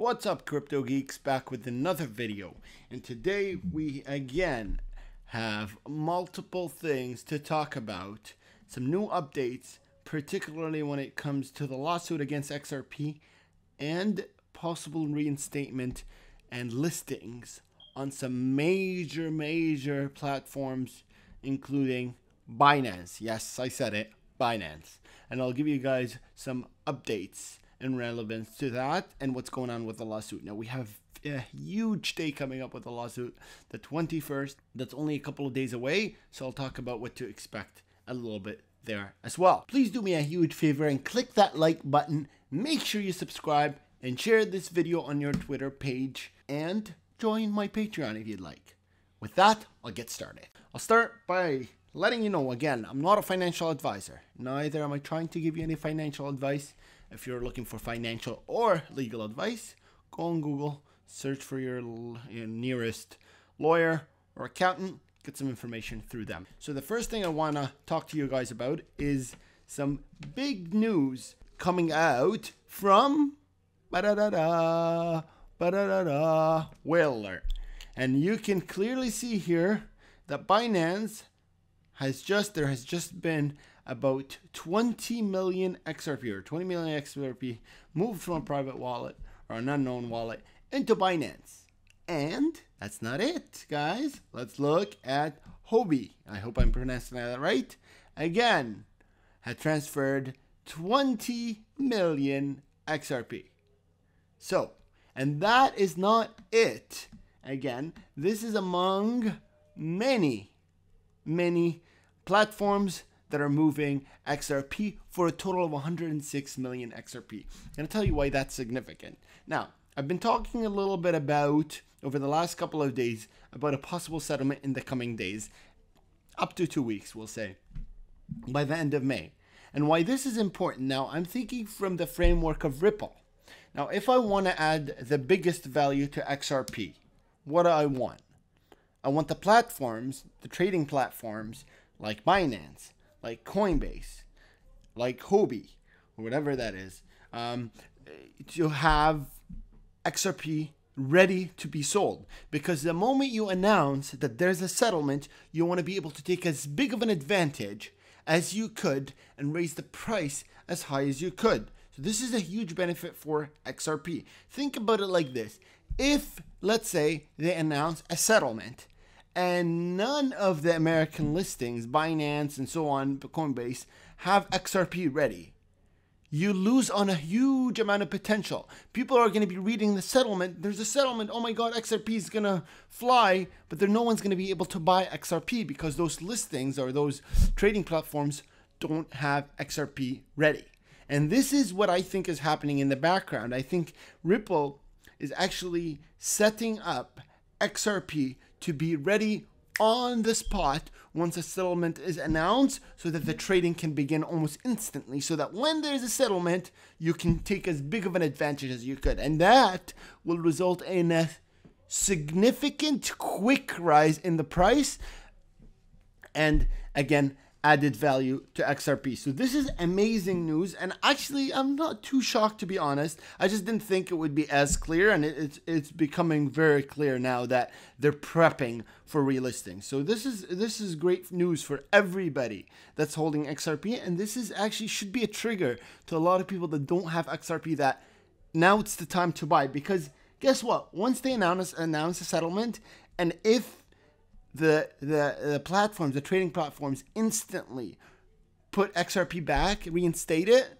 What's up crypto geeks? Back with another video. And today we again have multiple things to talk about. Some new updates particularly when it comes to the lawsuit against XRP and possible reinstatement and listings on some major major platforms including Binance. Yes I said it Binance. And I'll give you guys some updates in relevance to that and what's going on with the lawsuit. Now, we have a huge day coming up with the lawsuit, the 21st. That's only a couple of days away, so I'll talk about what to expect a little bit there as well. Please do me a huge favor and click that like button. Make sure you subscribe and share this video on your Twitter page and join my Patreon if you'd like. With that, I'll get started. I'll start by letting you know again, I'm not a financial advisor. Neither am I trying to give you any financial advice. If you're looking for financial or legal advice, go on Google, search for your, your nearest lawyer or accountant, get some information through them. So the first thing I want to talk to you guys about is some big news coming out from ba-da-da-da, ba-da-da-da, whale alert. And you can clearly see here that Binance has just, there has just been about 20 million XRP or 20 million XRP moved from a private wallet or an unknown wallet into Binance. And that's not it, guys. Let's look at Huobi. I hope I'm pronouncing that right. Again, had transferred 20 million XRP. So, and that is not it. Again, this is among many, many platforms that are moving XRP for a total of 106 million XRP. And I'll tell you why that's significant. Now, I've been talking a little bit about, over the last couple of days, about a possible settlement in the coming days, up to two weeks, we'll say, by the end of May. And why this is important now, I'm thinking from the framework of Ripple. Now, if I want to add the biggest value to XRP, what do I want? I want the platforms, the trading platforms like Binance, like Coinbase, like Huobi, or whatever that is, um, to have XRP ready to be sold. Because the moment you announce that there's a settlement, you want to be able to take as big of an advantage as you could and raise the price as high as you could. So this is a huge benefit for XRP. Think about it like this. If, let's say, they announce a settlement and none of the American listings, Binance and so on, Coinbase, have XRP ready. You lose on a huge amount of potential. People are going to be reading the settlement. There's a settlement. Oh my God, XRP is going to fly, but there no one's going to be able to buy XRP because those listings or those trading platforms don't have XRP ready. And this is what I think is happening in the background. I think Ripple is actually setting up XRP to be ready on the spot once a settlement is announced so that the trading can begin almost instantly so that when there's a settlement you can take as big of an advantage as you could. And that will result in a significant quick rise in the price. And again added value to XRP. So this is amazing news, and actually, I'm not too shocked to be honest. I just didn't think it would be as clear, and it's it's becoming very clear now that they're prepping for relisting. So this is this is great news for everybody that's holding XRP, and this is actually should be a trigger to a lot of people that don't have XRP that now it's the time to buy because guess what? Once they announce announce a settlement, and if the the the platforms, the trading platforms, instantly put XRP back, reinstate it,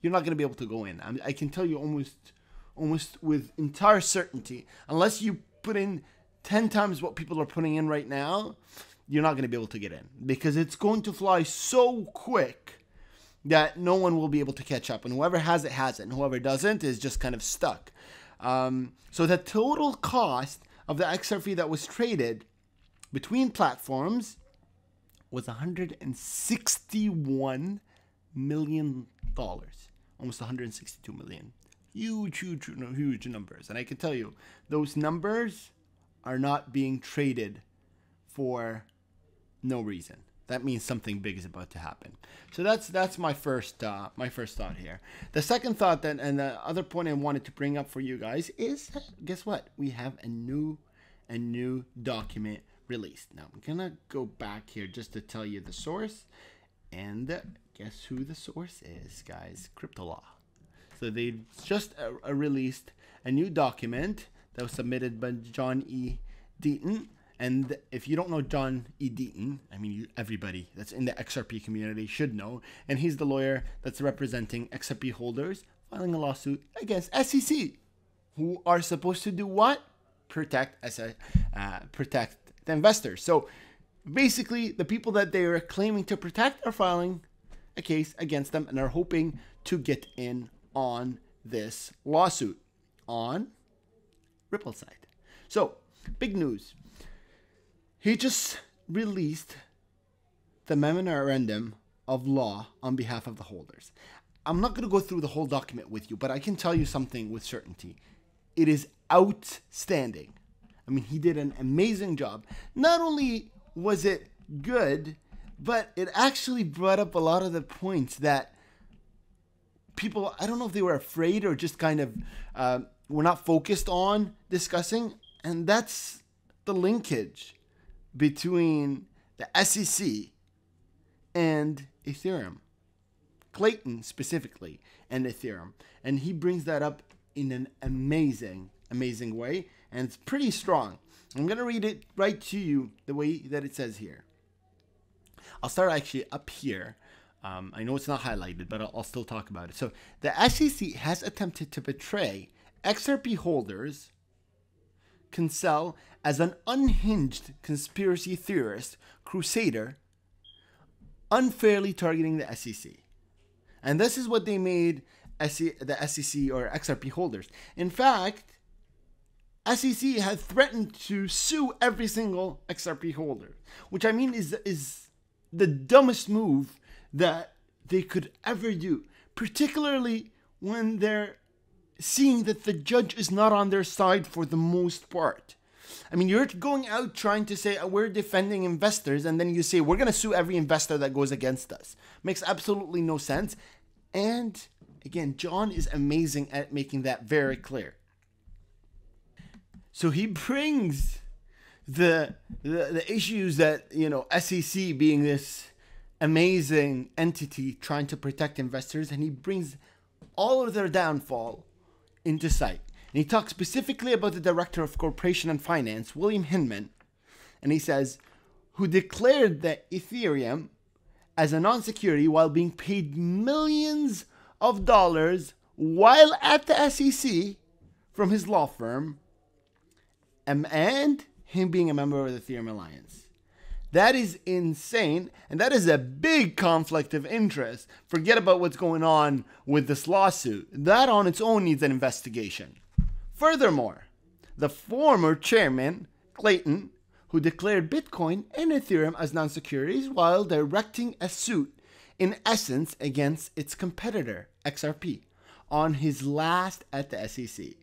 you're not going to be able to go in. I, I can tell you almost almost with entire certainty, unless you put in ten times what people are putting in right now, you're not going to be able to get in because it's going to fly so quick that no one will be able to catch up, and whoever has it has it, and whoever doesn't is just kind of stuck. Um, so the total cost of the XRP that was traded between platforms was 161 million dollars almost 162 million huge huge huge numbers and i can tell you those numbers are not being traded for no reason that means something big is about to happen. So that's that's my first uh, my first thought here. The second thought that and the other point I wanted to bring up for you guys is guess what? We have a new a new document released. Now I'm gonna go back here just to tell you the source, and guess who the source is, guys? Cryptolaw. So they just uh, released a new document that was submitted by John E. Deaton and if you don't know John E. Deaton, I mean, you, everybody that's in the XRP community should know. And he's the lawyer that's representing XRP holders filing a lawsuit against SEC, who are supposed to do what? Protect uh, protect the investors. So basically, the people that they are claiming to protect are filing a case against them and are hoping to get in on this lawsuit on Ripple side. So big news he just released the memorandum of law on behalf of the holders. I'm not going to go through the whole document with you, but I can tell you something with certainty. It is outstanding. I mean, he did an amazing job. Not only was it good, but it actually brought up a lot of the points that people, I don't know if they were afraid or just kind of uh, were not focused on discussing. And that's the linkage between the SEC and Ethereum. Clayton specifically and Ethereum. And he brings that up in an amazing, amazing way. And it's pretty strong. I'm going to read it right to you the way that it says here. I'll start actually up here. Um, I know it's not highlighted, but I'll, I'll still talk about it. So the SEC has attempted to betray XRP holders Kinsella as an unhinged conspiracy theorist crusader unfairly targeting the SEC. And this is what they made the SEC or XRP holders. In fact, SEC had threatened to sue every single XRP holder, which I mean is is the dumbest move that they could ever do, particularly when they're seeing that the judge is not on their side for the most part. I mean, you're going out trying to say, oh, we're defending investors, and then you say, we're going to sue every investor that goes against us. Makes absolutely no sense. And again, John is amazing at making that very clear. So he brings the, the, the issues that, you know, SEC being this amazing entity trying to protect investors, and he brings all of their downfall into sight. And he talks specifically about the director of corporation and finance, William Hinman, and he says, who declared that Ethereum as a non security while being paid millions of dollars while at the SEC from his law firm and him being a member of the Ethereum Alliance. That is insane, and that is a big conflict of interest. Forget about what's going on with this lawsuit. That on its own needs an investigation. Furthermore, the former chairman, Clayton, who declared Bitcoin and Ethereum as non securities while directing a suit, in essence, against its competitor, XRP, on his last at the SEC.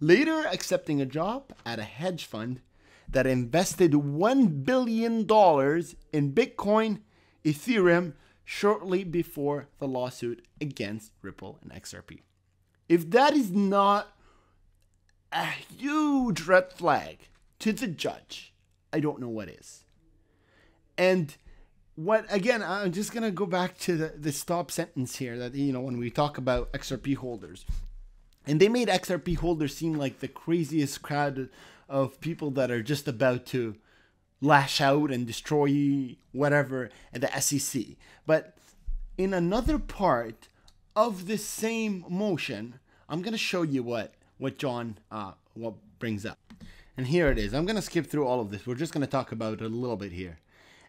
Later accepting a job at a hedge fund that invested $1 billion in Bitcoin, Ethereum, shortly before the lawsuit against Ripple and XRP. If that is not a huge red flag to the judge, I don't know what is. And what again, I'm just gonna go back to the, the stop sentence here that you know when we talk about XRP holders. And they made XRP holders seem like the craziest crowd of people that are just about to lash out and destroy whatever at the SEC. But in another part of this same motion, I'm going to show you what what John uh, what brings up. And here it is. I'm going to skip through all of this. We're just going to talk about it a little bit here.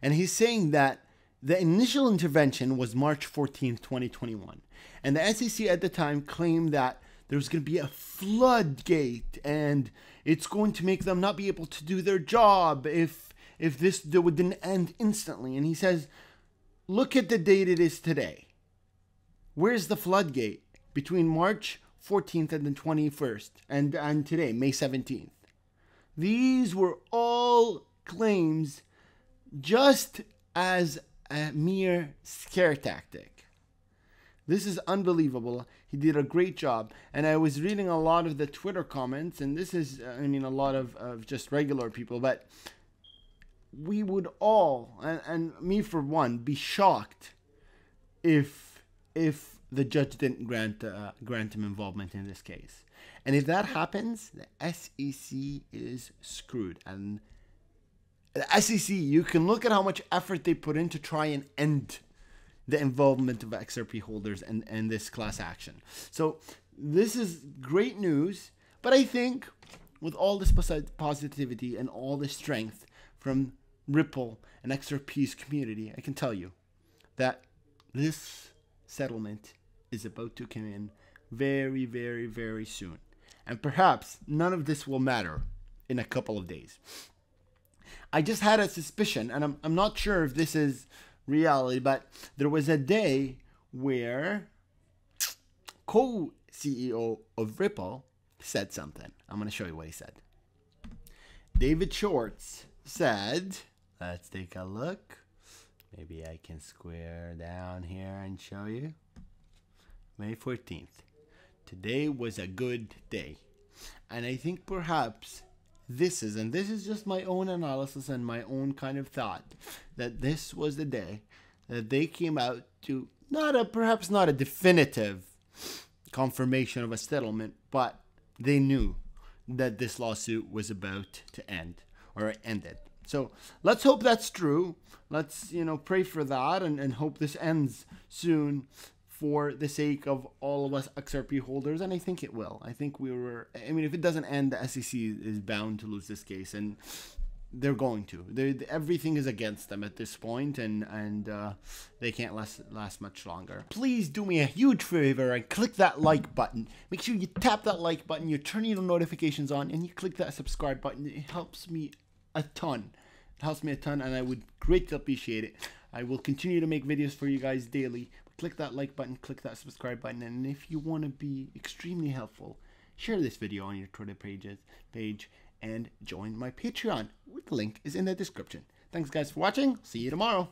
And he's saying that the initial intervention was March 14th, 2021. And the SEC at the time claimed that there's going to be a floodgate and it's going to make them not be able to do their job if if this didn't end instantly and he says look at the date it is today where's the floodgate between march 14th and the 21st and and today may 17th these were all claims just as a mere scare tactic. This is unbelievable. He did a great job. And I was reading a lot of the Twitter comments, and this is, I mean, a lot of, of just regular people, but we would all, and, and me for one, be shocked if if the judge didn't grant uh, grant him involvement in this case. And if that happens, the SEC is screwed. And the SEC, you can look at how much effort they put in to try and end the involvement of XRP holders and, and this class action. So this is great news, but I think with all this positivity and all the strength from Ripple and XRP's community, I can tell you that this settlement is about to come in very, very, very soon. And perhaps none of this will matter in a couple of days. I just had a suspicion, and I'm, I'm not sure if this is reality, but there was a day where co CEO of Ripple said something. I'm going to show you what he said. David Schwartz said, let's take a look. Maybe I can square down here and show you. May 14th. Today was a good day. And I think perhaps this is, and this is just my own analysis and my own kind of thought, that this was the day that they came out to not a perhaps not a definitive confirmation of a settlement, but they knew that this lawsuit was about to end or ended. So let's hope that's true. Let's you know pray for that and, and hope this ends soon for the sake of all of us XRP holders, and I think it will. I think we were. I mean, if it doesn't end, the SEC is bound to lose this case, and they're going to. They're, everything is against them at this point, and and uh, they can't last last much longer. Please do me a huge favor and click that like button. Make sure you tap that like button, you turn your notifications on, and you click that subscribe button. It helps me a ton. It helps me a ton, and I would greatly appreciate it. I will continue to make videos for you guys daily click that like button, click that subscribe button, and if you want to be extremely helpful, share this video on your Twitter pages, page and join my Patreon. The link is in the description. Thanks guys for watching. See you tomorrow.